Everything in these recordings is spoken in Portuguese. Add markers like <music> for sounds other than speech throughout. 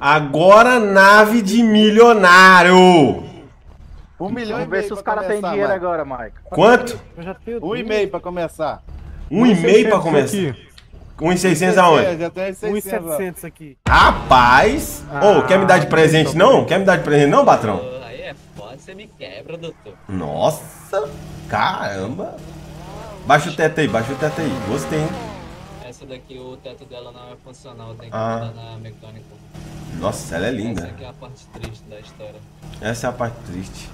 Agora nave de milionário. Um milhão Vamos e ver meio se os caras têm dinheiro Mike. agora, Mike. Quanto? Eu já tenho Um e meio pra começar. Um e meio pra começar. Aqui. Um e seiscentos aonde? Já tem 600 lá. 1,700 aqui. Rapaz! Ô, quer me dar de presente não? Quer me dar de presente não, patrão? Aí é foda, você me quebra, doutor. Nossa! Caramba! Baixa o teto aí, baixa o teto aí. Gostei, hein? Essa daqui, o teto dela não é funcional, tem que Ah. mudar na mecânica. Nossa, ela é Essa linda. aqui é a parte triste da história. Essa é a parte triste.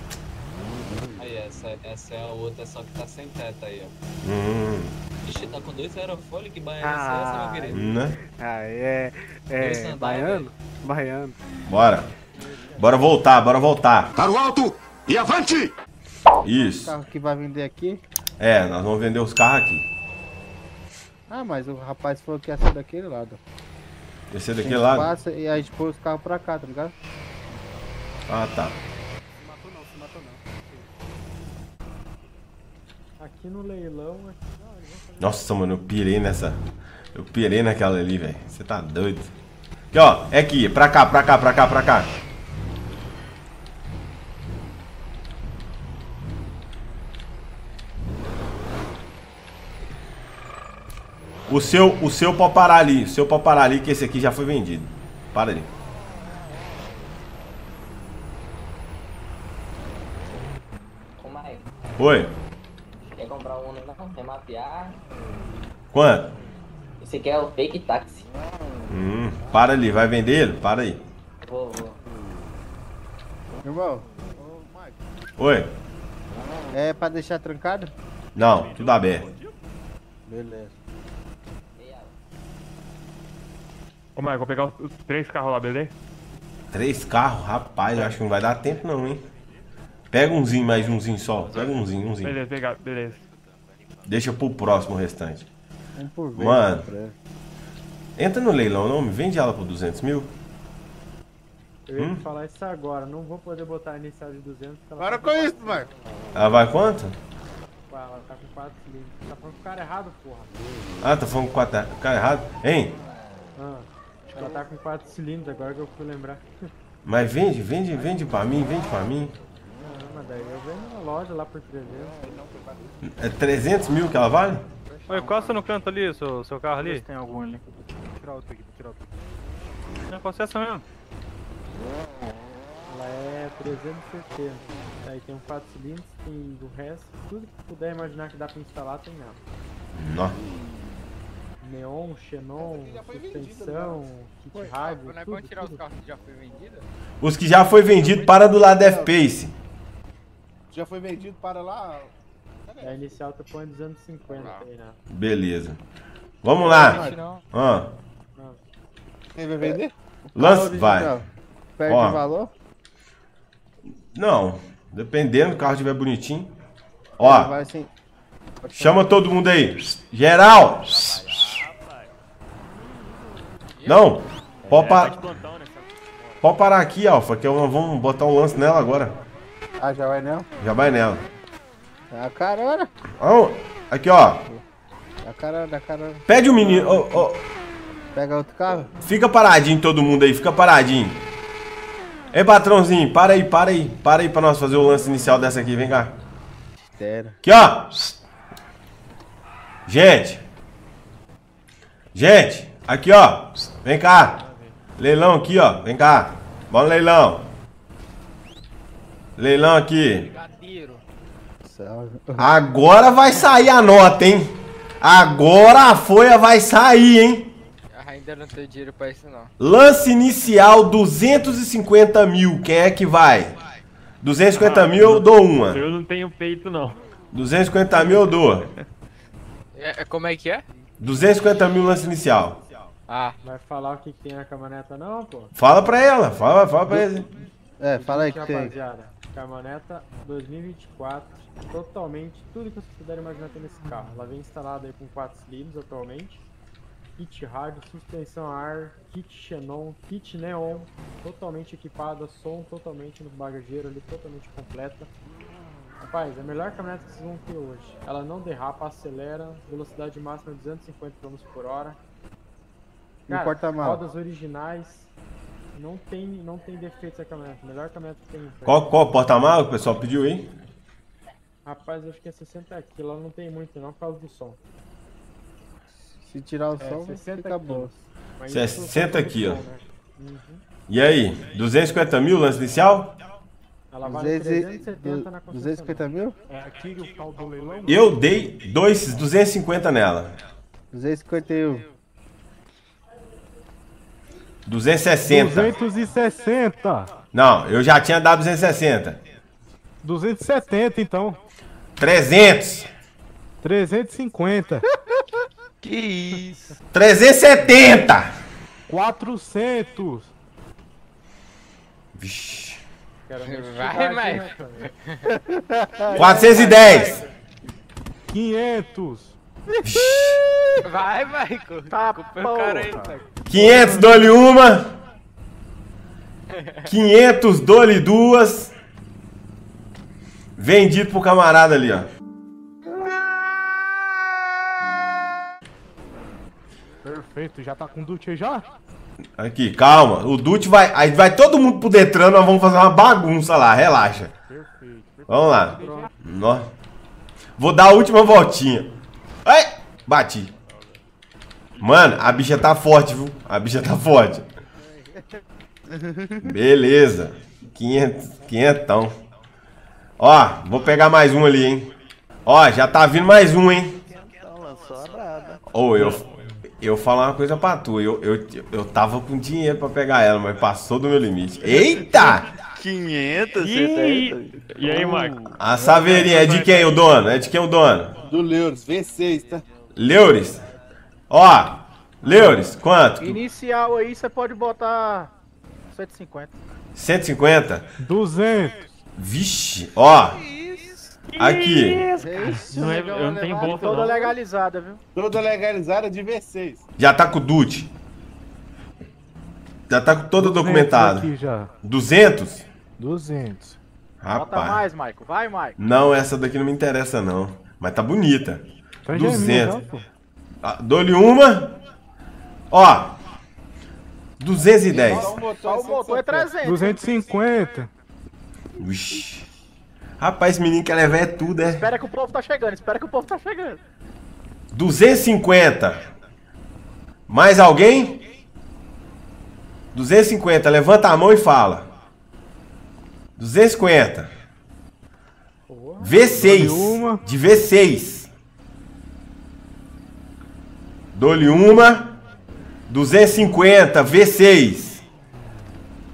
Aí, essa, essa é a outra, só que tá sem teto aí, ó. Hum, Ixi, tá com dois aerofólio, que é Ah. essa, meu querido? né? Ah, é. É. Baiano? Baiano. Bora. Bora voltar, bora voltar. Para o alto e avante! O Isso. carro que vai vender aqui. É, nós vamos vender os carros aqui. Ah, mas o rapaz falou que ia ser daquele lado. É Tem daquele lado? espaço e a gente põe os carros pra cá, tá ligado? Ah, tá. Se matou não, se matou não. Aqui no leilão. Aqui, não, Nossa, mano, eu pirei nessa. Eu pirei naquela ali, velho. Você tá doido. Aqui, ó. É aqui. Pra cá, pra cá, pra cá, pra cá. O seu, o seu pode parar ali. O seu pode parar ali, que esse aqui já foi vendido. Para ali. Mike, Oi. quer comprar um não? Quer mapear? Quanto? Esse aqui é o fake táxi. Hum, para ali. Vai vender ele? Para aí. Vou, vou. Irmão, ô, Mike, Oi. é pra deixar trancado? Não, tudo aberto. Beleza. Ô, Mike, vou pegar os, os três carros lá, beleza? Três carros, rapaz, eu acho que não vai dar tempo não, hein? Pega umzinho, mais umzinho só. Pega umzinho, umzinho. Beleza, pegar, beleza. Deixa pro próximo o restante. Um por vez. Mano. pra- Entra no leilão, não? Me vende ela por 200 mil? Eu ia Hum? te falar isso agora, não vou poder botar a inicial de 200 porque ela Para tá com isso, Mike. Ela vai quanto? Ela tá com 4 cilindros. Tá falando com o cara errado, porra. Ah, tá falando com quatro. Cara errado? Hein? Ah, ela tá com 4 cilindros, agora que eu fui lembrar. Mas vende, vende, vende pra mim, vende pra mim. Ah, mas daí eu vendo na loja lá por 300. É 300 mil que ela vale? Oi, costa no canto ali, seu, seu carro ali. Tem algum ali. Vou tirar outro aqui, vou tirar outro aqui. Não, qual é essa mesmo? Ela é 370. Aí tem um 4 cilindros, tem o resto, tudo que puder imaginar que dá pra instalar tem nela. Não. Neon, Xenon, suspensão, kit rádio, Não é bom tirar os carros que já foi vendido? Os que já foi vendido para do lado da F-Pace. Já foi vendido para lá. A inicial tu põe 250 Ah. aí, né? Beleza. Vamos lá. Não. Ah, Quem vai vender? lance, vai. Perde Ó. valor? Não, dependendo, o carro estiver bonitinho. Ó, Vai sim. chama todo mundo aí. Geral! Não, pode, pa- pode parar aqui, Alfa, que eu- vamos botar um lance nela agora. Ah, já vai não? Já vai nela. É a carona. Ó, Aqui, ó. É a carona, é a carona. Pede o menino. ó, ó, Pega outro carro. fica paradinho todo mundo aí, fica paradinho. Ei, patrãozinho, para aí, para aí. Para aí pra nós fazer o lance inicial dessa aqui, vem cá. Sério. Aqui, ó. Gente. Gente, aqui, ó. Vem cá. Leilão aqui, ó. Vem cá. Vamos leilão. Leilão aqui. Agora vai sair a nota, hein? Agora a folha vai sair, hein? Ainda não tenho dinheiro pra isso não. Lance inicial 250 mil. Quem é que vai? 250 mil eu dou uma. Eu não tenho peito, não. 250 mil eu dou. É, é- como é que é? 250 mil lance inicial. Ah, Vai falar o que, que tem na caminhoneta não, pô? Fala pra ela, fala, fala pra ele. É, fala aí que tem. Rapaziada, caminhoneta 2024, totalmente, tudo que vocês puderem imaginar tem nesse carro. Ela vem instalada aí com 4 cilindros atualmente. Kit rádio, suspensão a ar, kit xenon, kit neon, totalmente equipada, som totalmente no bagageiro ali, totalmente completa. Rapaz, é a melhor caminhonete que vocês vão ter hoje. Ela não derrapa, acelera, velocidade máxima 250 km por hora. E o Cara, porta-mala? rodas originais, Não tem, não tem defeito essa caminhonete. Melhor caminhonete que tem. Qual, qual porta-malas que o pessoal pediu aí? Rapaz, acho que é 60 quilos. Ela não tem muito, não, por causa do som. Se tirar o É, som, 60 fica. Mas 60 isso por causa do quilos. som, né? Uhum. E aí? 250 mil lance inicial? Ela vale 200 e- 370 na du- 250 mil? É aqui o tal do leilão? Eu dei dois, 250 nela. 251. 260. 260. Não, eu já tinha dado 260. 270, então. 300. 350. <laughs> Que isso? 370. 400. Vixe. Vai, vai. cara? 410. 500. Vai, Michael. Tá, o cara aí, Michael. 500, dou-lhe uma. 500, dou-lhe duas. Vendido pro camarada ali, ó. Perfeito, já tá com Dutch aí já? Aqui, calma. O Dutch vai. Aí vai todo mundo pro Detran, nós vamos fazer uma bagunça lá, relaxa. Perfeito. Vamos lá. Nó. Vou dar a última voltinha. Ai! Bati. Mano, a bicha tá forte, viu? A bicha tá forte. Beleza. 500, quinhentão. Ó, vou pegar mais um ali, hein? Ó, já tá vindo mais um, hein? Braba. Ô, eu, eu falar uma coisa pra tu. Eu, eu, eu tava com dinheiro pra pegar ela, mas passou do meu limite. Eita! 500, E, e aí, Michael? A saveirinha é de quem o dono? É de quem o dono? Do Leuros, V6, tá? Leures? Ó, Leures, quanto? Inicial aí, você pode botar 150. 150? 200. Vixe, ó. Aqui. Não é- eu não tenho bolsa, Toda não. legalizada, viu? Toda legalizada de V6. Já tá com o DUT. Já tá com toda 200 documentada. Aqui já. 200? 200. Bota Rapaz. mais, Michael. Vai, Michael. Não, essa daqui não me interessa, não. Mas tá bonita. Então já é minha, 200. Ah, Dou-lhe uma. Ó. 210. Só o motor, Só o motor é 300. 250. Vixe. Rapaz, esse menino quer levar é tudo, é? Espera que o povo tá chegando, espera que o povo tá chegando. 250. Mais alguém? 250. Levanta a mão e fala. 250. V6. Dou-lhe uma. De V6. Dou-lhe uma. 250. V6.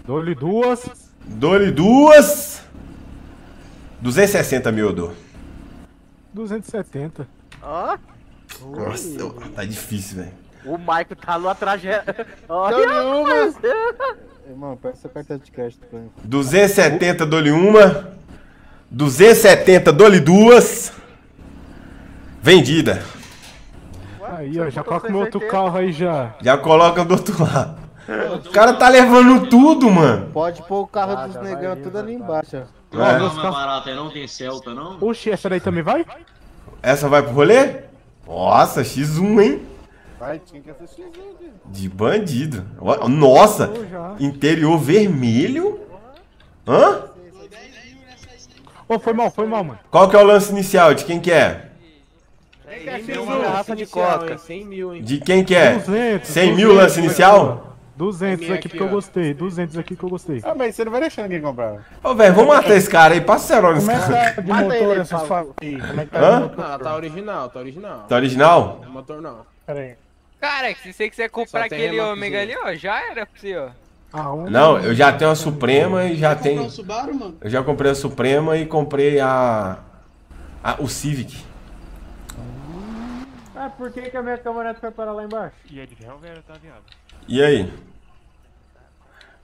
Dou-lhe duas. Dou-lhe duas. 260 mil eu dou. 270. Ó, Nossa, tá difícil, velho. o Michael tá numa trajetória. <laughs> Olha, Irmão, pega essa carta de crédito pra mim. 270 dou-lhe uma. 270 dou-lhe duas. Vendida. Aí, ó, já coloca meu outro 180. carro aí já. Já coloca do outro lado. O cara tá levando tudo, mano. Pode pôr o carro Tá, dos negão vai, tudo vai, ali embaixo, ó. É. meus carros- barata não tem Celta, não? Oxi, essa daí também vai? Essa vai pro rolê? Nossa, X1, hein? Vai, tinha que assistir. De bandido. Nossa, interior vermelho? Hã? Ô, foi mal, foi mal, mano. Qual que é o lance inicial? De quem que é? Uma garrafa de coca. 100 mil, hein? De quem que é? 200. 100 mil lance inicial? 200 aqui porque eu gostei. 200 aqui que eu gostei. Ah, mas você não vai deixar ninguém comprar. Ô, velho, vamos matar esse cara aí. Passa cerol nesse cara. Começa de Mata motor ele, essas Paulo. famílias. Como é que tá Hã? de motor? Não, tá original, tá original. Tá original? O motor não. Pera aí. Cara, se você quiser comprar aquele ômega ali, ó, já era pra você, ó. Ah, um. Não, eu já tenho a Suprema e já tenho. Subaru, mano? Eu já comprei a Suprema e comprei a. a- o Civic. Ah, por que, que a minha caminhonete foi parar lá embaixo? E é de Helver, tá viado? E aí?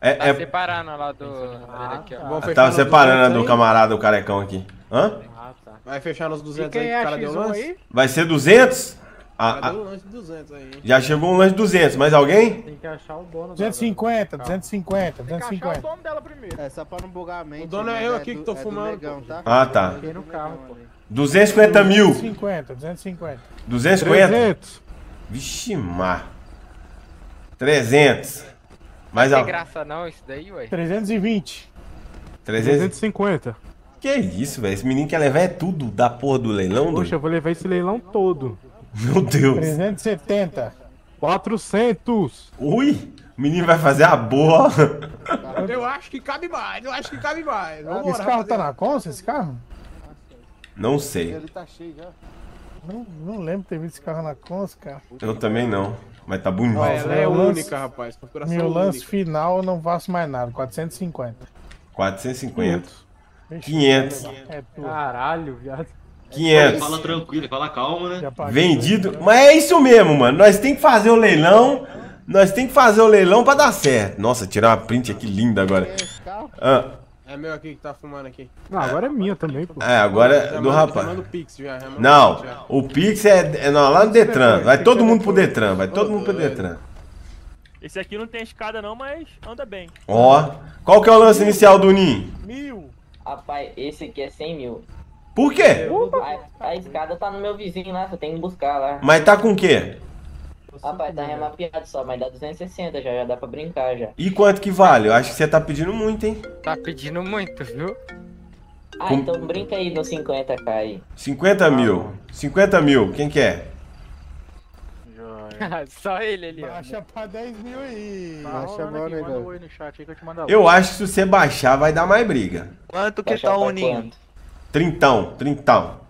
É, Tá é, separando lá do. Olha aqui, ó. Fechar tava nos separando a 200 do aí? camarada, o carecão aqui. Hã? Ah, tá. Vai fechar nos 200 E quem aí que é o cara deu X1 lance? aí? Vai ser 200? Vai Ah, ah, deu lance de 200 aí, hein? já chegou um lanche de 200. Mais alguém? Tem que achar o dono da- 250, 250, Tem que achar o 250. dono dela primeiro. É só pra não bugar a mente. O dono é mas eu aqui do- que tô é do fumando, negão, pô. tá? Ah, tá. Fiquei no carro, pô. 250 mil. 250, 250. 250? 300. Vixe, mar. 300. Mais Não tem graça não isso daí, ué. 320. 300. 350. Que isso, velho? Esse menino quer levar é tudo da porra do leilão, Poxa, doido. eu vou levar esse leilão todo. Meu Deus. 370. 400. Ui, o menino vai fazer a boa. Eu acho que cabe mais, eu acho que cabe mais. Vambora, Esse carro tá na conta, esse carro? Não sei. Ele tá cheio já. Não, não lembro de ter visto esse carro na conta, cara. Eu também não. Mas tá bonito. Ela é lance- única, rapaz. Meu lance única. final eu não faço mais nada. 450. 450. Fechou. 500. É. Caralho, viado. 500. Fala tranquilo, fala calma, né? Vendido. Mas é isso mesmo, mano. Nós tem que fazer o leilão. Nós tem que fazer o leilão pra dar certo. Nossa, tirar uma print aqui linda agora. Ah, É meu aqui que tá fumando aqui. Não, agora é minha também, pô. é, agora é do rapaz. já, Não, já. o Pix é, é não, lá no Detran. Vai todo mundo pro Detran. Vai todo mundo pro Detran. Esse aqui não tem escada não, mas anda bem. Ó. Qual que é o lance inicial do Ninho? Mil. Rapaz, esse aqui é 100 mil. Por quê? A, a escada tá no meu vizinho lá, você tem que buscar lá. Mas tá com o quê? Rapaz, tá remapeado só, mas dá 260 já, já dá pra brincar já. E quanto que vale? Eu acho que você tá pedindo muito, hein? Tá pedindo muito, viu? Ah, Com- então brinca aí no 50k aí. 50 mil. 50 mil. Quem quer? <laughs> Só ele ali, ó. Baixa pra 10 mil aí. Baixa agora, Manda um oi no chat aí que eu te mando a Eu acho que se você baixar, vai dar mais briga. Quanto que tá o ninho? Trintão, trintão.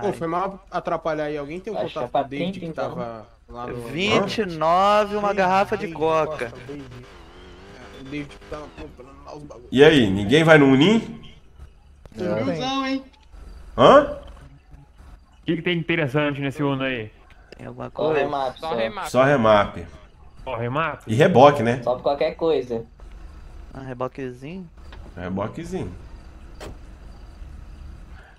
Pô, foi mal atrapalhar aí. Alguém tem um é contato pra com o David 30, que então. tava lá no... 29, uma garrafa de coca. O David tava comprando lá os bagulhos. E aí, ninguém vai no Unim? Milzão, hein? Hã? O que, que tem interessante nesse Uno aí? Tem alguma Só remap, Só só. remate. Só remap. E reboque, né? Só qualquer coisa. Um reboquezinho. Reboquezinho.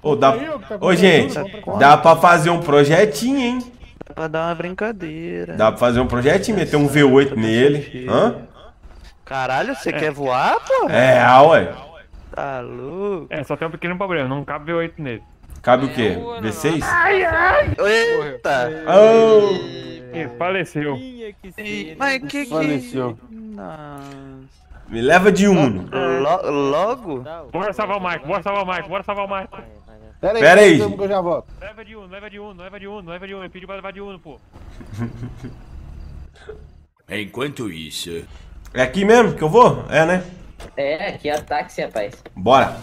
Ô, dá... Tá Ô, comprando gente, quatro. dá pra fazer um projetinho, hein? Dá pra dar uma brincadeira. Dá pra fazer um projetinho, meter um V8 nele. Hã? Caralho, você quer voar, pô? É, ah, ué. Tá louco. É, só tem um pequeno problema, não cabe V8 nele. Cabe o quê? V6? Eita! Oh. Ih, faleceu. Que ser. Mas que que... Faleceu. Nossa. Me leva de Uno. Lo- logo? Bora salvar o Marco, bora salvar o Marco, bora salvar o Marco. Pera aí, Pera aí. que eu já volto. Leva de Uno, leva de Uno, leva de Uno, leva de Uno. Eu pedi pra levar de Uno, pô. <laughs> Enquanto isso, É aqui mesmo que eu vou? É, né? É, aqui é a táxi, rapaz. Bora.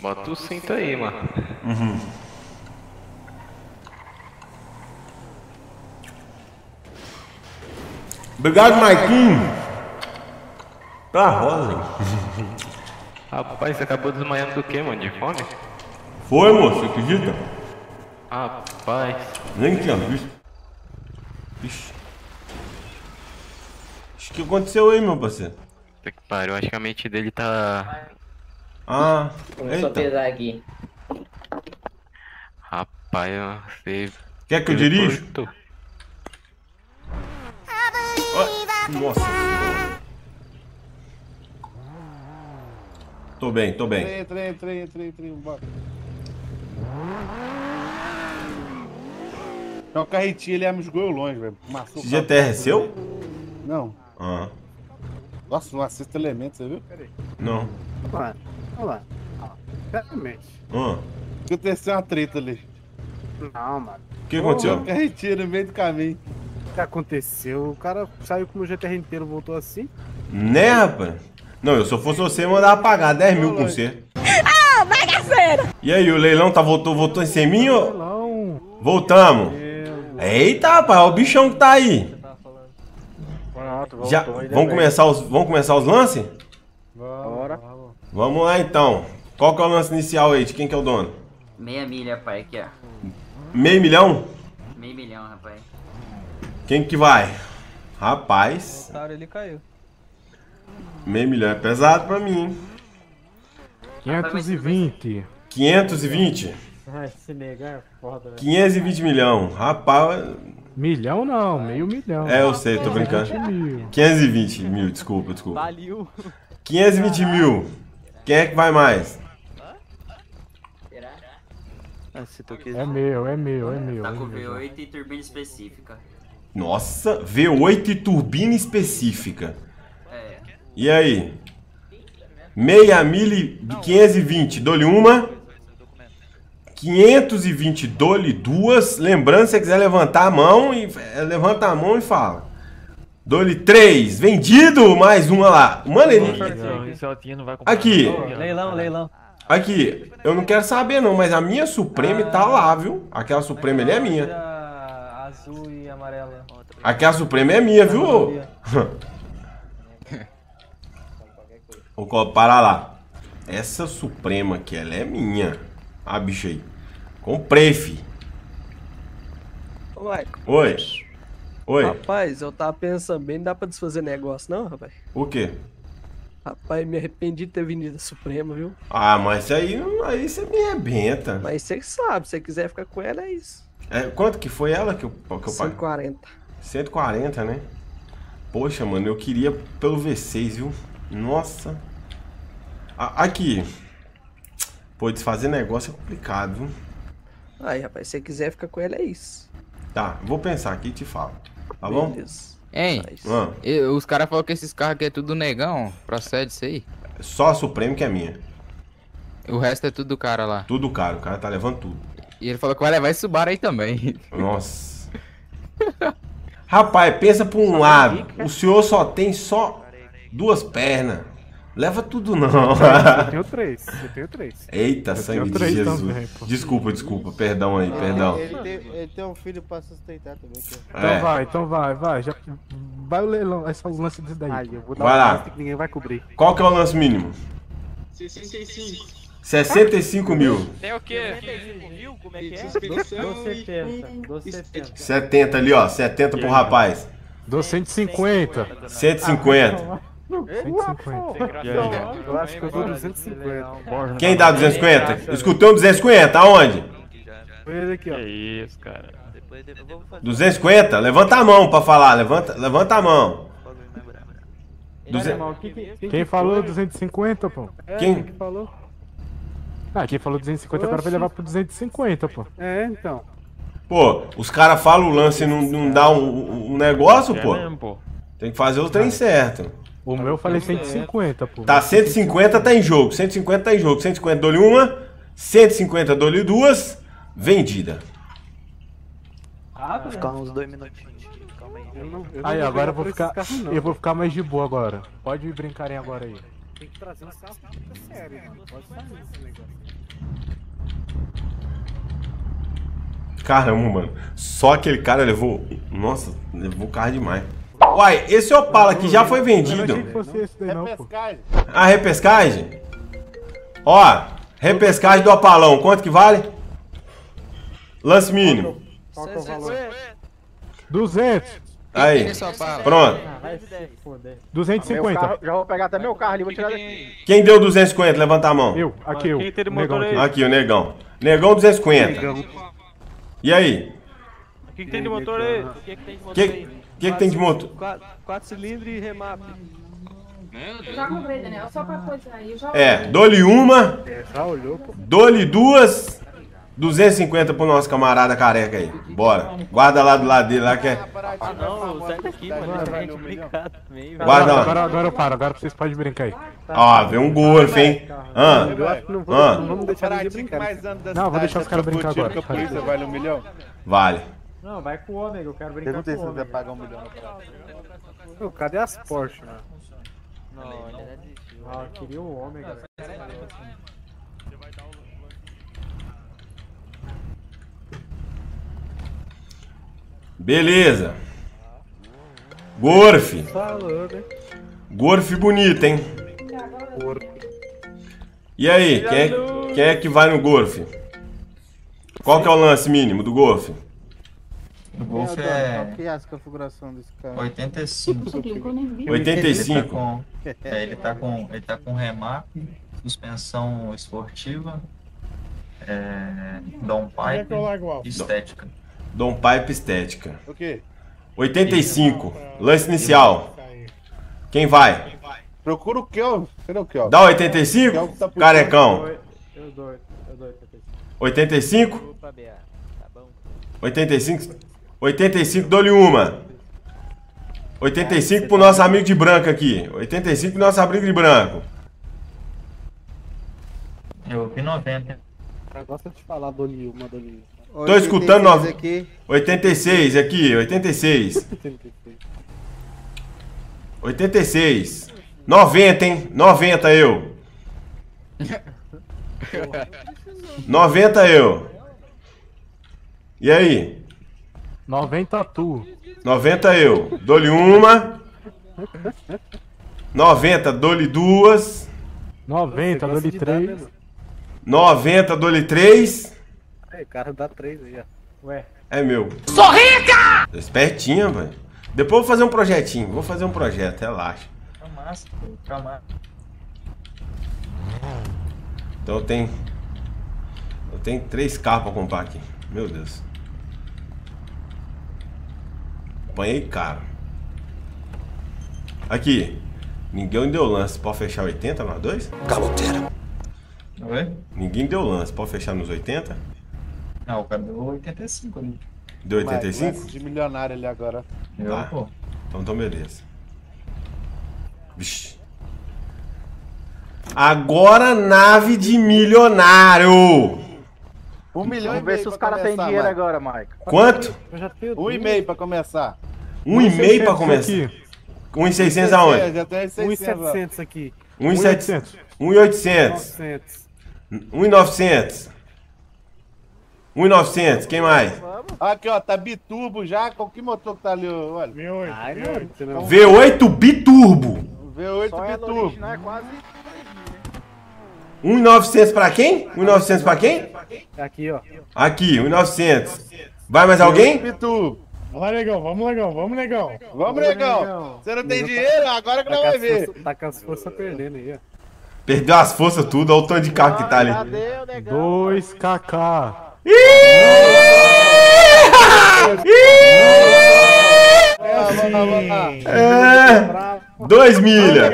Bota o cinto aí, mano. Uhum. Obrigado, Marquinhos. Tá rosa. <laughs> Rapaz, você acabou desmaiando do que, mano? De fome? Foi, moço, você acredita? Rapaz. Nem tinha visto. Ixi. O que aconteceu aí, meu parceiro? Puta que pariu, acho que a mente dele tá. Ah, Começou a eita. pesar aqui. Rapaz, você. Quer que eu dirijo? cortou. Nossa. Tô bem, tô bem. Entrei, entrei, entrei, entrei, entrei. Bora. Tem uma carretinha, ele me jogou eu longe, velho. O Esse. GTR é seu? Não. Ah, Nossa, um sexto elemento, você viu? não. Olha lá, olha lá. Claramente. Ah, Aconteceu uma treta ali. Não, mano. o que aconteceu? Uma carretinha no meio do caminho. O que aconteceu? O cara saiu com o GTR inteiro, voltou assim. Né, rapaz? Não, eu se eu fosse você, eu mandava pagar 10 mil com você. <laughs> Ah, bagaceira! E aí, o leilão tá voltou, voltou em mim ou... Não. Voltamos. Eita, rapaz, olha o bichão que tá aí. Já, vamos começar os, vamos começar os lances? Bora. Vamos lá então. Qual que é o lance inicial aí? De quem que é o dono? Meia milha, pai, aqui, ó. Meio milhão? Meio milhão, rapaz. Quem que vai? Rapaz, Otário, ele caiu. Meio milhão é pesado pra mim, hein? 520. 520? Ah, esse negar é foda, velho. 520 milhão. Rapaz, Milhão não, meio milhão. é, eu sei, tô brincando. 520 mil. 520 mil, desculpa, desculpa. Valeu. 520 mil. Quem é que vai mais? Ah, se. É meu, é meu, é meu. Tá é com meu. V8 e turbina específica. Nossa, V8 e turbina específica. E aí? Meia mil de 520, dou-lhe uma. 520, dou-lhe duas. Lembrando, se você quiser levantar a mão, e é, levanta a mão e fala. Dou-lhe três. Vendido, mais uma lá. Mano, ele... Vai comprar. Aqui. Leilão, leilão. Aqui, eu não quero saber não, mas a minha Supreme tá lá, viu? Aquela Supreme ali é minha. Azul e amarela. Aquela Supreme é minha, viu? <laughs> Vou parar lá. Essa Suprema aqui, ela é minha. Ah, bicho aí. Comprei, fi. Ô, Michael. Oi. Oi. Rapaz, eu tava pensando bem, não dá pra desfazer negócio, não, rapaz? O quê? Rapaz, me arrependi de ter vendido a Suprema, viu? Ah, mas aí, aí você me arrebenta. Mas você sabe, se você quiser ficar com ela, é isso. É, quanto que foi ela que eu, que eu paguei? 140. 140, né? Poxa, mano, eu queria pelo V6, viu? Nossa. Aqui. Pô, desfazer negócio é complicado, viu? Aí, rapaz, se você quiser ficar com ela, é isso. Tá, vou pensar aqui e te falo. Tá bom? Beleza. Hein? Ah. Os caras falaram que esses carros aqui é tudo negão. Procede isso aí? Só a Supreme que é minha. O resto é tudo do cara lá. Tudo caro, o cara tá levando tudo. E ele falou que vai levar esse Subaru aí também. <laughs> Nossa. Rapaz, pensa por um lado. O senhor só tem só duas pernas. Leva tudo não. Eu tenho três, eu tenho três. Eita, Eu sangue tenho de três Jesus. também. Desculpa, desculpa. Perdão aí, perdão. Ele tem, ele tem um filho pra sustentar também. Que... Então É. vai, então vai, vai. Já... Vai o leilão, esse é o lance desse daí. Aí, eu vou dar Vai um lá. lance que ninguém vai cobrir. Qual que é o lance mínimo? 65. 65 mil. Tem o quê? Mil? Como é que é? Dou 70. Dou 70. 70 ali, ó. 70 pro rapaz. Dou 150. 150. 150. E aí? Eu acho que eu dou 250. Quem dá 250? Escutei um 250, aonde? Ele aqui, ó. Que isso, cara. 250? Levanta a mão pra falar, levanta, levanta a mão. Duze- Quem falou 250, pô? Quem? que falou? Ah, quem falou 250 agora vai levar pro 250, pô. É, então. Pô, os caras falam o lance e não, não dá um, um negócio, É pô. Tem que fazer o trem certo. O meu eu falei 150, pô. Tá 150 tá em jogo, 150 tá em jogo, 150 dou-lhe uma, 150 dou-lhe duas, vendida. Vou ficar uns dois minutinhos. Calma aí. Aí, agora eu vou ficar. não. Eu vou ficar mais de boa agora. Pode me brincarem agora aí. Tem que trazer um carro sério, mano. Pode sair esse negócio. Caramba, mano. Só aquele cara levou. Nossa, levou carro demais. Uai, esse Opala aqui já foi Eu não achei vendido. que fosse esse daí, não, pô. A repescagem? Ó, repescagem do Opalão, quanto que vale? Lance mínimo. Qual que é o valor? 200. Aí, pronto. Ah, vai se foder. 250. Meu carro- já vou pegar até meu carro ali, vou tirar daqui. Quem deu 250? Levanta a mão. Eu, aqui eu. Negão aqui. o negão. Negão 250. Negão. E aí? O que, que tem de motor aí? O que, que tem de motor aí? Que, que tem de motor? 4 cilindros e remap. Eu já comprei, Daniel, só pra coisa aí. Eu já É, dou-lhe uma, Já olhou, pô. dou-lhe duas, 250 pro nosso camarada careca aí. Bora. Guarda lá do lado dele lá que é. Ah, não, sai daqui, mano. Deixa a gente brincar também, velho. Guarda lá. Agora, agora eu paro, agora vocês podem brincar aí. Ó, vem um golf, hein? Ah, Eu acho que não, vou, ah, não. Não, vou deixar os caras brincar agora. Que a polícia vale um milhão? vale. Não, vai com o ômega, eu quero brincar Perguntei com se o você ômega. vai pagar um milhão na parada. Ô, cadê as Porsche, mano? Não, ele desistiu. Ah, eu queria o ômega, velho. Beleza. Né? Golf bonito, hein? E aí, quem é, quem é que vai no golfe? Qual que é o lance mínimo do golfe? O Golf é que é configuração desse carro? 85. Você clicou nem vi. 85. Ele tá com, é, ele tá com, <laughs> ele tá com remap, suspensão esportiva, é, downpipe e estética. Dom Pipe Estética. O quê? 85. Lance inicial. Quem vai? Procura o Kel. Cadê o Kel? Dá 85? Tá Carecão. Eu dou, eu dou 85. 85? Opa, BA. Tá bom. 85? 85, dou-lhe uma. 85 pro nosso amigo de branco aqui. 85 pro nosso amigo de branco. Eu vi 90. Eu gosto de falar do Nilma, do Nilma. Tô escutando. nove- 86 aqui, 86. 86. 90, hein? 90 eu. <laughs> 90 eu. E aí? 90 tu. 90 eu. Dou-lhe uma. 90, dou-lhe duas. 90, dou-lhe 3. 90, dou-lhe três. Aí, o cara dá três aí, ó. Ué. É meu. Sou rica! Tô espertinho, velho. Depois eu vou fazer um projetinho. Vou fazer um projeto, relaxa. Tá massa, pô. Tá massa. Então eu tenho. Eu tenho três carros pra comprar aqui. Meu Deus. Apanhei caro. Aqui. Ninguém deu lance. Pode fechar 80 nós dois? Caloteira. Oi? Ninguém deu lance. Pode fechar nos 80? Não, o cara deu 85 ali. Deu Mas, 85? lance de milionário ali agora. Eu, Tá. pô. Então, então beleza. Vixe. Agora nave de milionário. Um milhão Vamos e ver meio se os caras têm dinheiro Mike. agora, Mike. Quanto? Eu já tenho Um e meio pra começar. Um e meio pra começar. aqui. Um e 600 aonde? Já tem 600 lá. 1,700 aqui. Um e 700. Um e 800. 900. Um e 900. Um e 900. Quem mais? Aqui, ó, tá biturbo já. Com que motor que tá ali, olha? V8. Ai, não, você não. V8 biturbo. V8 Só ela biturbo. original é quase 1,900 pra quem? 1,900 pra quem? aqui, ó. Aqui, 1,900. Vai mais alguém? Vamos lá, negão, vamos, negão, vamos, negão. Vamos, negão. Você não tem dinheiro? Agora que Tá não vai ver. Tá com as forças perdendo aí, ó. Perdeu as forças tudo, olha o tanto de carro que tá ali. Cadê o negão? 2kk. É, 2 milha.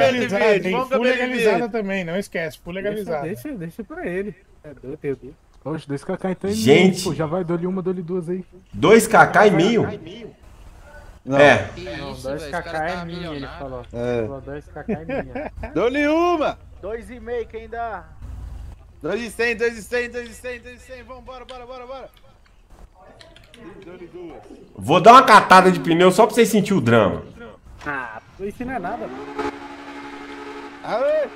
Tem full legalizada também, não esquece, full Deixa, legalizada. deixa, deixa pra ele. É doido, é doido. Oxe, 2kk então é Gente. meio, pô, já vai, dou-lhe uma, dou-lhe duas aí. 2kk e meio? É. Não, 2kk é minha, ele falou. É. Falou 2kk é minha. Dou-lhe uma. Dois e meio, quem dá? 2 de 100, 2 de 100, 2 de 100, 2 de 100. Vamos, bora, bora, bora, bora. Dou-lhe duas. Vou dar uma catada de pneu só pra vocês sentirem o drama. Ah, isso não é nada. Aê!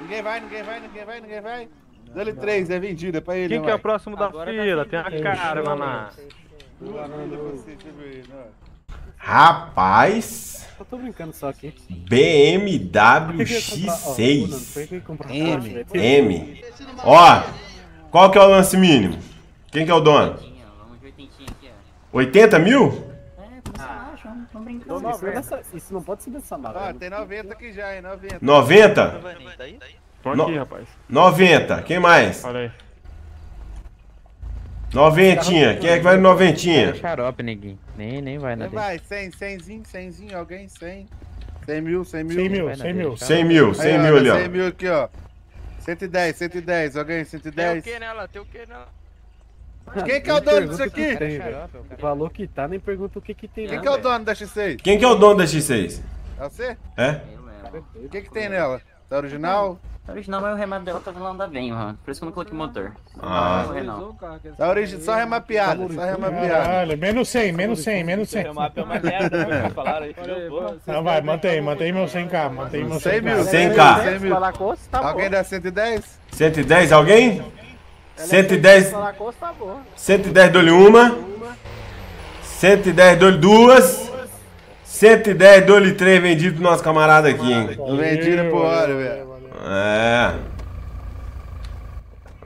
Ninguém vai, ninguém vai, ninguém vai, ninguém vai. Dou-lhe 3, é vendida pra ele. Quem que é o próximo da fila? Tem a cara, não. Rapaz, Eu tô brincando só aqui. BMW Por que que eu ia comprar- ó, o Bruno, X6. por que que eu ia comprar um M. M. Ó, qual que é o lance mínimo? Quem que é o dono? Vamos de oitentinha aqui, ó. 80 mil? Isso, não é dessa- isso não pode ser dessa Ah, marca. tem 90 aqui já, hein? 90. 90? Vaninho, tá aí? Tô No- aqui, rapaz. 90. Quem mais? Olha aí. Noventinha. Quem é que vai no noventinha? Xarope, neguinho. Nem, nem vai na Quem dele. vai? 100, 100zinho, 100zinho, alguém? 100. 100 mil, 100 mil. 100 mil, vai na 100 dele, mil. 100 mil, 100 Aí, mil ali, ó. 100 mil aqui, ó. 110, 110, alguém? Tem 110. o que nela? Tem o que nela? Quem que é o dono disso aqui? O valor que tá, nem pergunta o que que tem. Quem que é o dono da X6? Quem que é o dono da X6? É você? É? O que que tem nela? Tá original? A original, mas o remate dela tá não anda bem, mano. Por isso que eu não coloquei motor. Ah. Não, não. Tá origi... só remapeada, só remapeada. Caralho, menos 100, menos 100, menos 100. Remap é uma merda, né? que falaram aí. Não, vai, mantém, mantém meu 100k, mantém meu 100 mil, 100k. 100k. 100 mil. Falar com você, tá bom. Alguém dá 110? 110 alguém? 110. Falar com você, tá bom. 110 dou-lhe uma. 110 dou-lhe duas. 110 dou-lhe três vendido pro nosso camarada aqui, hein? Vendido por hora, velho. É.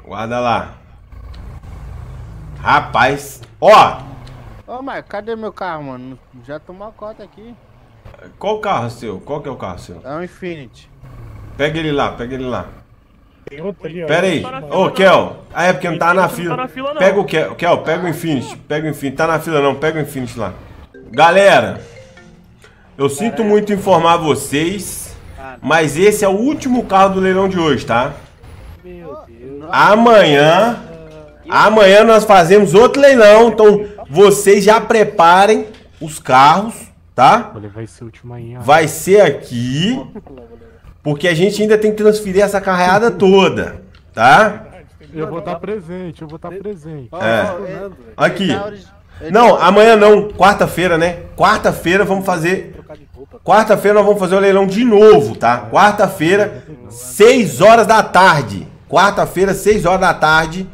Guarda lá. Rapaz. Ó, Ô, Marco, cadê meu carro, mano? Já tomou a cota aqui. qual o carro seu? Qual que é o carro seu? É um Infinity. Pega ele lá, pega ele lá. Tem outro ali, ó. Pera aí. Tá Ô, não. Kel. Ah, é porque não tá na fila. tá na fila, não. Pega o Kel. Kel, pega o Infinity. Pega o Infinity. Tá na fila não, pega o Infinity lá. Galera, eu sinto muito informar vocês, mas esse é o último carro do leilão de hoje, tá? Meu Deus. Amanhã, amanhã nós fazemos outro leilão, então vocês já preparem os carros, tá? Vai ser aqui, porque a gente ainda tem que transferir essa carreada <laughs> toda, tá? Eu vou estar presente, eu vou estar presente. É. Aqui. Não, amanhã não, quarta-feira, né? Quarta-feira vamos fazer. Quarta-feira nós vamos fazer o leilão de novo, tá? Quarta-feira, 6 horas da tarde. Quarta-feira, 6 horas da tarde.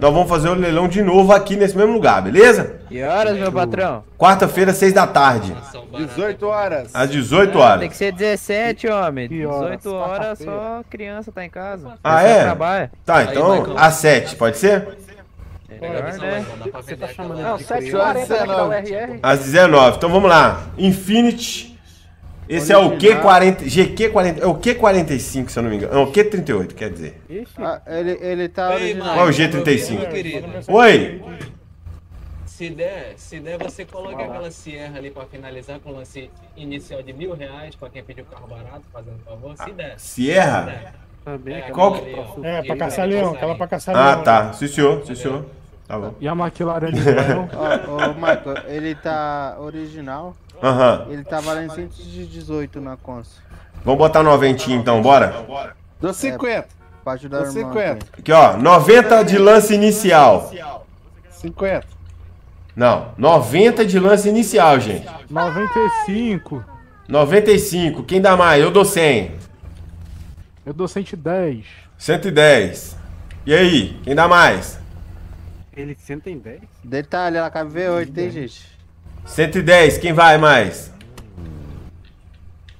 Nós vamos fazer o leilão de novo aqui nesse mesmo lugar, beleza? Que horas, meu patrão? Quarta-feira, 6 da tarde. 18 horas. Às 18 Tem horas. que ser 17, homem. Que horas? 18 horas só criança tá em casa. Ah, Pessoal é? Trabalha. Tá, então às 7, pode ser? Melhor, né? Você tá chamando Não, de 7h40 criança? vai dar o RR. Às 19. Então vamos lá. Infinity. Esse é o Q40. GQ40. É o Q45, se eu não me engano. Não, o Q38, quer dizer. Ah, ele, ele tá original. Qual é o G35? Oi! Se der, se der, você coloca aquela Sierra ali pra finalizar com o lance inicial de mil reais pra quem pediu carro barato, fazendo favor. Se der. Sierra? Se der. É, Qual aquela que-. É, pra caçar leão, aquela pra caçar Ah, leão. tá. Sim, senhor. Sim, senhor. Tá bom. E a McLaren? Ó, ô, Michael, ele tá original. Aham. Ele tá valendo 118 na Consa. Vamos botar noventinho então, bora? Dou 50. Pra ajudar Dou o irmão 50. Aqui, ó. 90 de lance inicial. 50. Não, 90 de lance inicial, gente. 95. 95. Quem dá mais? Eu dou 100. Eu dou 110. 110. E aí? Quem dá mais? Ele senta em 10? Detalhe, ela cabe V8, tem gente. 110. Quem vai mais?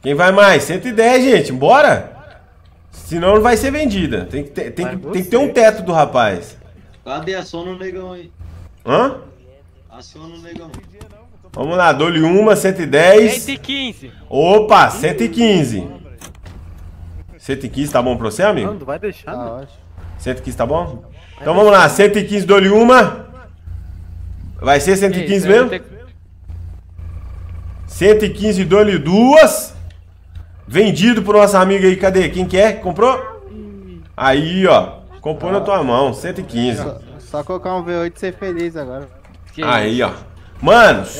Quem vai mais? 110, gente. Bora? Senão não vai ser vendida. Tem que ter, tem que, tem que ter um teto do rapaz. Cadê? Aciona o negão aí. Hã? Aciona o negão. Vamos lá, dou-lhe uma, 110. 115. Opa, 115. 115 tá bom pra você, amigo? Não, vai deixar, Tá né? ótimo. 115 tá bom? Então vamos lá, 115 dou-lhe uma. Vai ser 115 Ei, mesmo? Tem- 115 dou-lhe duas. Vendido pro nosso amigo aí, cadê? Quem quer? Comprou? Aí, ó. Comprou na tua mão, 115. Só, só colocar um V8 e ser feliz agora. Aí, ó. Manos,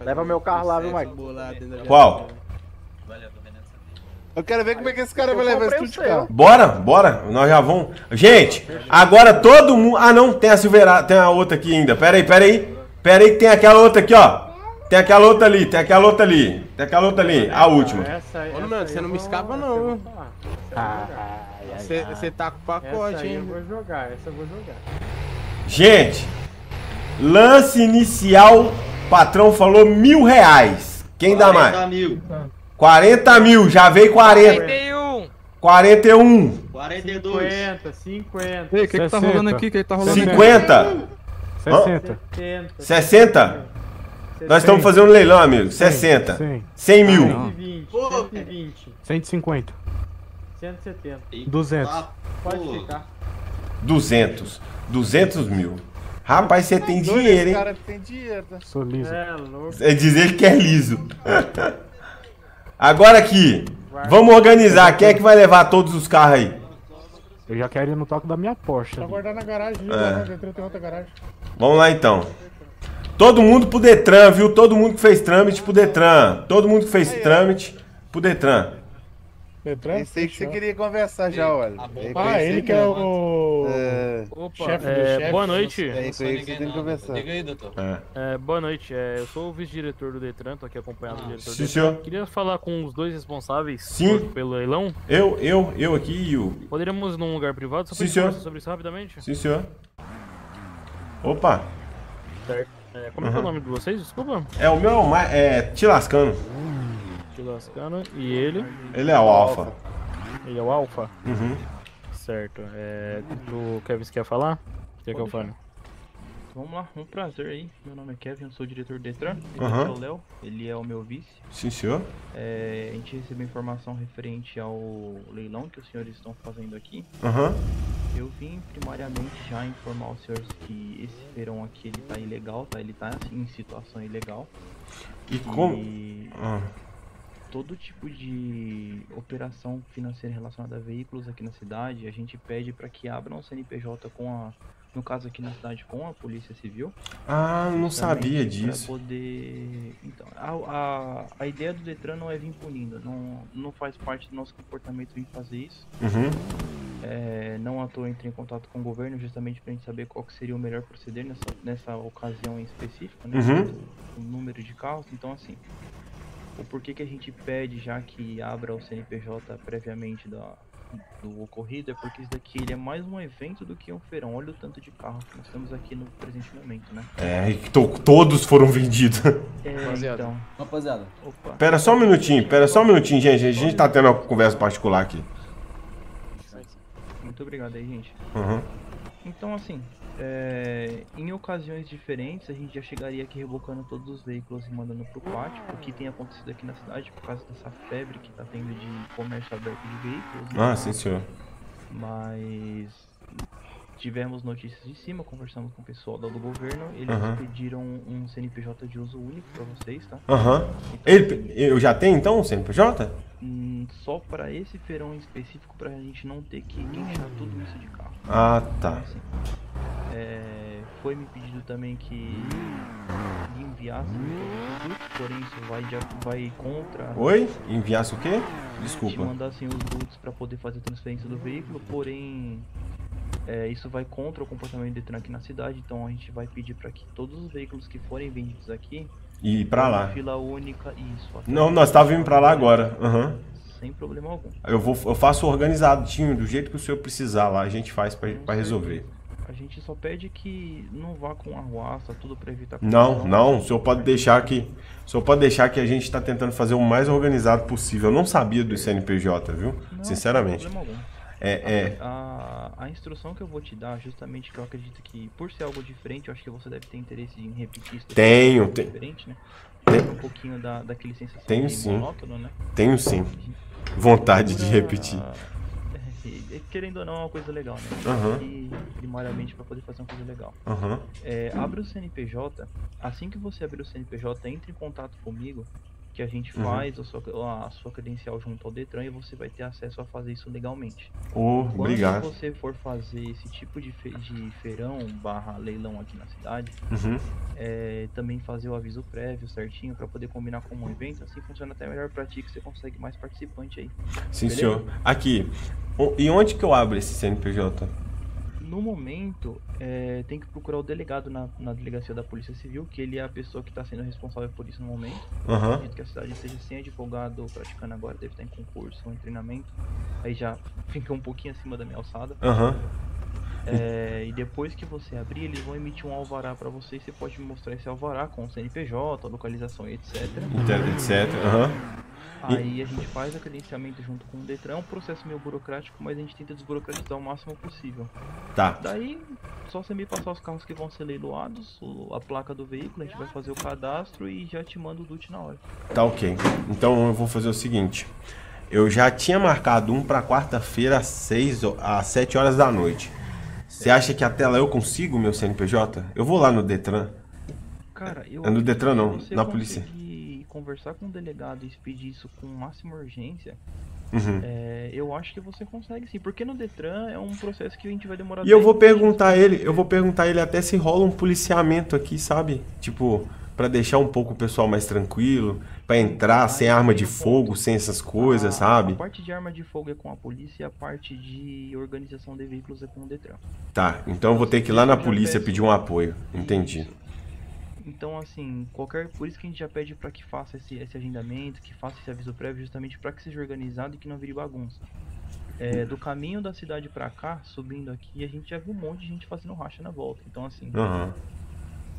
Leva meu carro lá, viu, Michael? qual? Eu quero ver como é que esse cara vai levar esse tudo de carro. Bora, bora. Nós já vamos. Gente, agora todo mundo. Ah, não, tem a Silverado, tem a outra aqui ainda. Pera aí, pera aí. Pera aí que tem aquela outra aqui, ó. Tem aquela outra ali, tem aquela outra ali. Tem aquela outra ali, a última. Essa aí, Ô, essa mano, você eu não me escapa, essa não, eu. Você tá com Essa pacote, aí eu hein? vou jogar, essa eu vou jogar. Gente, lance inicial, patrão falou mil reais. Quem dá 40 mais? mil. 40 mil, já veio 40. 41. 41. 42. 50, 50. Ei, o que que tá rolando aqui? O que que tá rolando aqui? 50. 60. 70. 60? Nós estamos fazendo um leilão, amigo. 60. 100. 100 mil. 120, 120, 150. 170. 200. Pode ficar. 200. 200 mil. Rapaz, você tem dinheiro, hein? cara tem dinheiro, tá? Sou liso. É louco. É dizer que é liso. <laughs> Agora aqui. Vamos organizar. Quem é que vai levar todos os carros aí? Eu já quero ir no toque da minha Porsche. Ali. guardar na garagem, viu? É. Tem outra garagem. Vamos lá então. Todo mundo pro Detran, viu? Todo mundo que fez trâmite pro Detran. Todo mundo que fez trâmite pro Detran. Detran? Aí que você queria conversar já, olha. Ah, ele que é o É, Opa, chefe do é, chefe. boa noite. é isso aí que você tem que conversar. Diga aí, doutor. É. É, boa noite, é, eu sou o vice-diretor do Detran, tô aqui acompanhado do diretor Sim, do senhor. Queria falar com os dois responsáveis Sim. por- pelo leilão. Eu, eu, eu aqui e o. Poderíamos ir num lugar privado só pra Sim, senhor. conversar sobre isso rapidamente? Sim, senhor. Opa. Certo. É, como é que é o Uhum. nome de vocês? Desculpa. É o meu. É. Te lascando. Te lascando. E ele? Ele é o Alpha. Ele é o Alpha? Uhum. Certo. É, o Kevin, você quer falar? Quer que eu fale? Vamos lá, um prazer aí. Meu nome é Kevin, eu sou o diretor do Detran. Esse aqui é o Léo, ele é o meu vice. Sim, senhor. É, a gente recebeu informação referente ao leilão que os senhores estão fazendo aqui. Aham. Eu vim primariamente já informar os senhores que esse feirão aqui ele tá ilegal, tá? Ele tá em situação ilegal. E como- E Ah. todo tipo de operação financeira relacionada a veículos aqui na cidade, a gente pede para que abram um CNPJ com a no caso aqui na cidade com a Polícia Civil. Ah, não sabia pra disso. poder. Então, a, a, a ideia do Detran não é vir punindo, não, não faz parte do nosso comportamento vir fazer isso. Uhum. É, não à toa entrei em contato com o governo justamente pra gente saber qual que seria o melhor proceder nessa, nessa ocasião em específico, né? Uhum. O número de carros, então assim. O porquê que a gente pede já que abra o CNPJ previamente da, do ocorrido é porque isso daqui ele é mais um evento do que um feirão. Olha o tanto de carro que nós temos aqui no presente momento, né? É, e to- todos foram vendidos. É, então. Rapaziada. Opa. Pera só um minutinho, pera só um minutinho, gente. A gente tá tendo uma conversa particular aqui. Muito obrigado aí, gente. Uhum. Então, assim, é, em ocasiões diferentes, a gente já chegaria aqui rebocando todos os veículos e mandando pro pátio, o que tem acontecido aqui na cidade por causa dessa febre que tá tendo de comércio aberto de veículos. né? Ah, sim, senhor. Mas tivemos notícias de cima, conversamos com o pessoal do governo, eles Aham. pediram um CNPJ de uso único pra vocês, tá? Aham. Então, Ele, eu já tenho então o CNPJ? hum, só pra esse feirão em específico pra gente não ter que guinchar tudo isso de carro. Ah, tá. Então, assim, é, foi me pedido também que enviasse porém isso vai, de, vai contra. Oi? Enviasse o quê? Te Desculpa. mandassem os dutos para poder fazer a transferência do veículo, porém é, isso vai contra o comportamento do Detran aqui na cidade, então a gente vai pedir para que todos os veículos que forem vendidos aqui E tenham lá. fila única isso. Não, nós estávamos indo pra lá agora. Aham. Sem problema algum. Eu, vou, eu faço organizadinho, do jeito que o senhor precisar lá, a gente faz pra resolver. A gente só pede que não vá com arruaça, tudo para evitar Não, não, o senhor pode deixar que. O senhor pode deixar que a gente está tentando fazer o mais organizado possível. Eu não sabia do CNPJ, viu? Não, Sinceramente. sem problema algum. É, é. A, a instrução que eu vou te dar, justamente que eu acredito que, por ser algo diferente, eu acho que você deve ter interesse em repetir isso. Tenho, tem- Diferente, né? tem- Um pouquinho da, daquele sensação Tenho sim. monótono, né? Tenho sim. Vontade de Procura- repetir. É, Querendo ou não, é uma coisa legal, né? Aham. E primariamente para poder fazer uma coisa legal. Aham. É, abre o CNPJ. Assim que você abrir o CNPJ, entre em contato comigo, que a gente Uhum. faz a, sua, a sua credencial junto ao Detran e você vai ter acesso a fazer isso legalmente. Oh, Quando obrigado. você for fazer esse tipo de, fe- de feirão barra leilão aqui na cidade, Uhum. é, também fazer o aviso prévio certinho para poder combinar com um evento, assim funciona até melhor pra ti que você consegue mais participante aí. Sim, Beleza? senhor. Aqui. O- E onde que eu abro esse CNPJ? No momento, é, tem que procurar o delegado na, na delegacia da Polícia Civil, que ele é a pessoa que está sendo responsável por isso no momento. Aham. Acredito que a cidade esteja sem advogado praticando agora, deve estar em concurso ou em treinamento. Aí já <laughs> fica um pouquinho acima da minha alçada. Aham. É, e depois que você abrir, eles vão emitir um alvará para você e você pode me mostrar esse alvará com o CNPJ, a localização e etc. Inter- etc. Aham. Aí a gente faz a credenciamento junto com o Detran, é um processo meio burocrático, mas a gente tenta desburocratizar o máximo possível. Tá. Daí, só você me passar os carros que vão ser leiloados, o- a placa do veículo, a gente vai fazer o cadastro e já te manda o DUT na hora. Tá ok. Então eu vou fazer o seguinte. Eu já tinha marcado um pra quarta-feira às 6 ho- às 7 horas da noite. Você acha que até lá eu consigo o meu CNPJ? Eu vou lá no Detran. Cara, eu É no Detran não, na polícia. Conversar com o delegado e pedir isso com máxima urgência, Uhum. é, eu acho que você consegue sim. Porque no Detran é um processo que a gente vai demorar E eu 10 vou perguntar a ele, eu vou perguntar a ele até se rola um policiamento aqui, sabe? Tipo, pra deixar um pouco o pessoal mais tranquilo, pra entrar sem arma de fogo, sem essas coisas, A sabe? parte de arma de fogo é com a polícia e a parte de organização de veículos é com o Detran. Tá, então eu vou ter que ir lá na polícia peço- pedir um apoio. Entendi. Então, assim, qualquer. Por isso que a gente já pede pra que faça esse, esse agendamento, que faça esse aviso prévio, justamente pra que seja organizado e que não vire bagunça. É, do caminho da cidade pra cá, subindo aqui, a gente já viu um monte de gente fazendo racha na volta. Então, assim. Aham.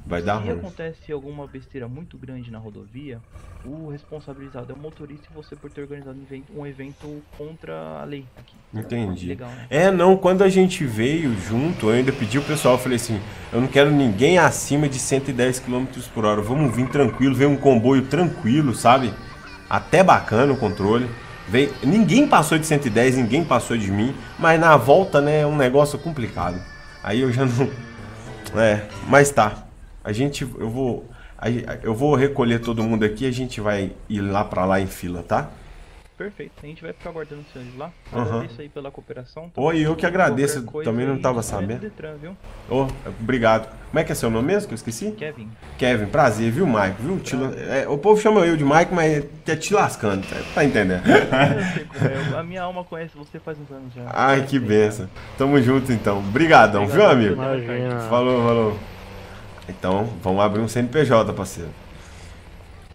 Vai dar se ruim. acontece alguma besteira muito grande na rodovia, o responsabilizado é o motorista e você por ter organizado um evento, um evento contra a lei aqui. Entendi. Legal, né? É, não, quando a gente veio junto, eu ainda pedi o pessoal, eu falei assim, eu não quero ninguém acima de 110 km por hora, vamos vir tranquilo, vem um comboio tranquilo, sabe? Até bacana o controle. Vem, ninguém passou de 110, ninguém passou de mim, mas na volta, né, é um negócio complicado. Aí eu já não... <laughs> É, mas tá. A gente, eu vou... a- Eu vou recolher todo mundo aqui e a gente vai ir lá pra lá em fila, tá? Perfeito, a gente vai ficar aguardando os senhores lá. Aham. Agradeço aí pela cooperação. tá? Oi, eu que agradeço, também não aí, tava só entra no sabendo. Detran, viu? Ô, obrigado. Como é que é seu nome mesmo que eu esqueci? Kevin. Kevin, prazer, viu, Mike? Viu? Te la- é, o povo chama eu de Mike, mas é te lascando, tá, tá entendendo? <laughs> Eu sei é, a minha alma conhece você faz uns anos já. Ai, que benção. Tamo junto então. Brigadão, viu, amigo? Imagina. Falou, falou. Então, vamos abrir um CNPJ, parceiro.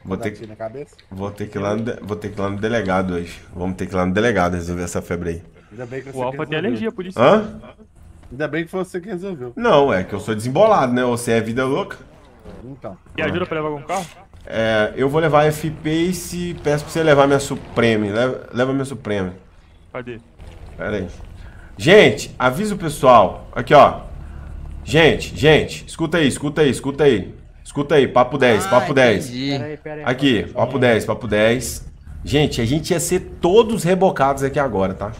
Vou ter, cabeça? vou, ter que ir lá no de- vou ter que ir lá no delegado hoje. Vamos ter que ir lá no delegado resolver essa febre aí. Ainda bem que você O Alpha que tem alergia, por isso. Hã? Ainda bem que foi você que resolveu. Não, é que eu sou desembolado, né? Você é vida louca. Então. E ajuda pra levar algum carro? É, eu vou levar a F-Pace e peço pra você levar minha Supreme. Leva, leva minha Supreme. Cadê? Pera aí. Gente, avisa o pessoal. Aqui, ó. Gente, gente, escuta aí, escuta aí, escuta aí. Escuta aí, papo 10, papo 10. Peraí, peraí. Aqui, papo 10, papo 10. Gente, a gente ia ser todos rebocados aqui agora, tá?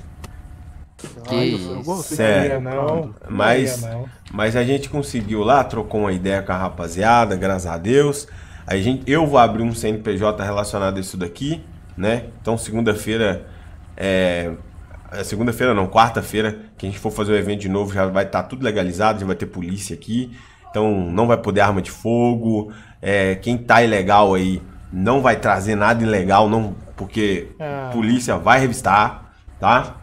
Que isso. Sério. Não, Mas, não ia, não. mas a gente conseguiu lá, trocou uma ideia com a rapaziada, graças a Deus. A gente, eu vou abrir um CNPJ relacionado a isso daqui, né? Então, segunda-feira, é, segunda-feira não, quarta-feira, que a gente for fazer o evento de novo, já vai estar tudo legalizado, já vai ter polícia aqui. Então, não vai poder arma de fogo. É, quem tá ilegal aí não vai trazer nada ilegal, não, porque Ah. polícia vai revistar, tá?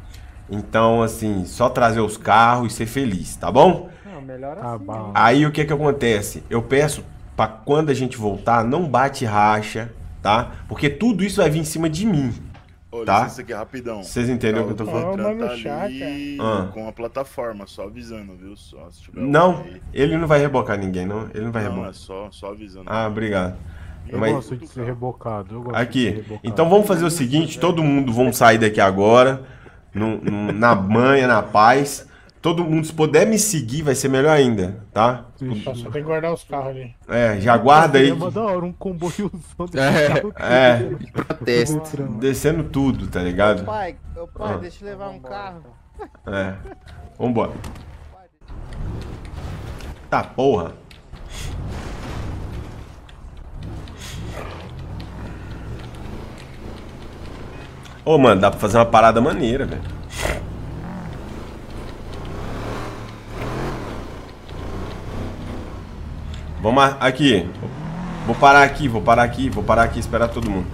Então, assim, só trazer os carros e ser feliz, tá bom? Não, melhor Tá assim. bom. Aí o que que acontece? Eu peço pra quando a gente voltar, não bate racha, tá? Porque tudo isso vai vir em cima de mim, Ô, tá? licença aqui rapidão. Vocês entenderam o que eu tô falando? Tá ali Ah. com a plataforma, só avisando, viu? Só, se tiver Não, aí. ele não vai rebocar ninguém, não. Ele não vai Não, rebocar. é só, só avisando. Ah, obrigado. Eu Mas- gosto de ser rebocado. Eu gosto de ser Aqui. rebocado. Então vamos fazer o seguinte, todo mundo vamos sair daqui agora, no- no- na manha, na paz. Todo mundo, se puder me seguir, vai ser melhor ainda, tá? Só, só tem que guardar os carros ali. É, já guarda aí. É uma da hora, um desse É, carro. É, Protesto. descendo tudo, tá ligado? Pai, ô pai, Ah. deixa eu levar um carro. É. Vambora. Tá, porra. Ô, mano, dá pra fazer uma parada maneira, velho. Vamos aqui. Vou parar aqui, vou parar aqui, vou parar aqui e esperar todo mundo.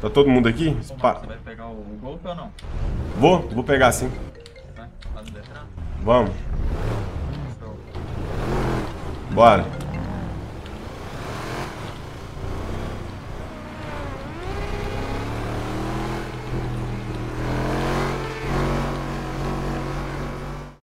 Tá todo mundo aqui? Pa- Você vai pegar o golpe ou não? Vou, vou pegar sim. Vai? No? Vamos. Bora.